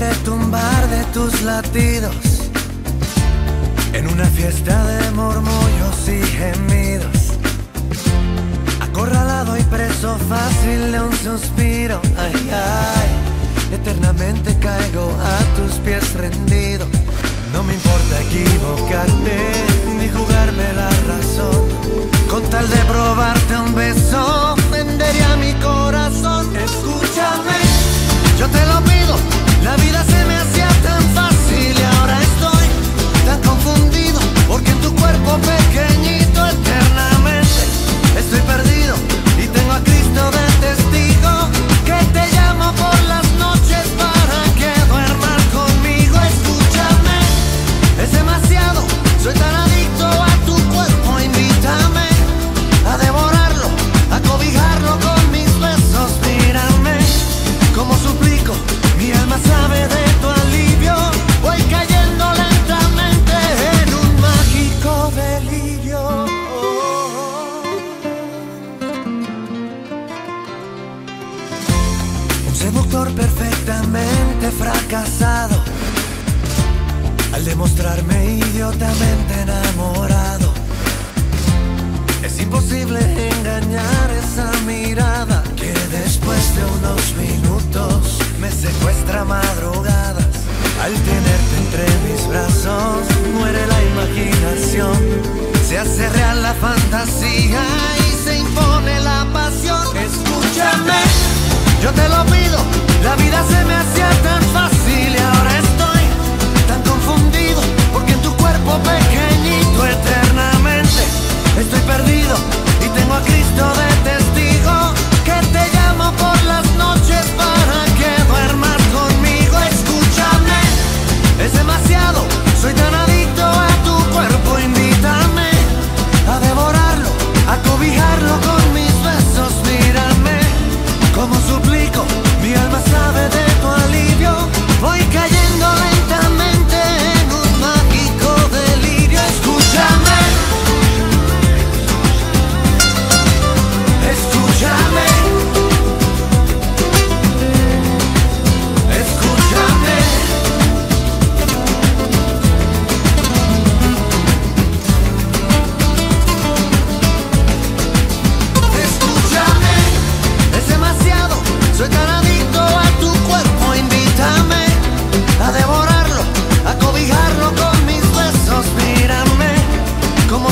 retumbar de tus latidos en una fiesta de murmullos y gemidos. Acorralado y preso fácil de un suspiro, ay, ay, eternamente caigo a tus pies rendido. No me importa equivocarte ni jugarme la razón con tal de probarte Soy tan adicto a tu cuerpo. Invítame a devorarlo, a cobijarlo con mis besos. Mírame, como suplico. Mi alma sabe de tu alivio. Voy cayendo lentamente en un mágico delirio. Un seductor perfectamente fracasado. Al demostrarme idiotamente enamorado. Es imposible engañar esa mirada que después de unos minutos me secuestra madrugadas. Al tenerte entre mis brazos muere la imaginación, se hace real la fantasía y se impone la pasión. Escúchame, yo te lo pido, la vida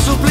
a